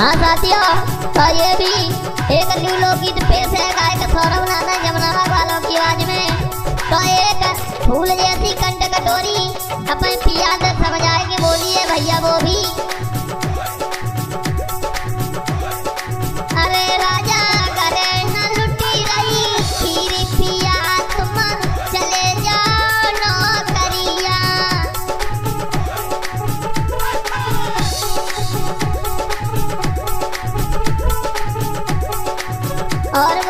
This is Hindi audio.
हाँ साथियों तो ये भी एक न्यू लोकगीत पेश है गायक सौरभ नाना जमनाला वालों की आवाज़ में तो एक फूल जैसी कंट कटोरी अपने पिया समझाए कि बोली है भैया वो भी Ottawa.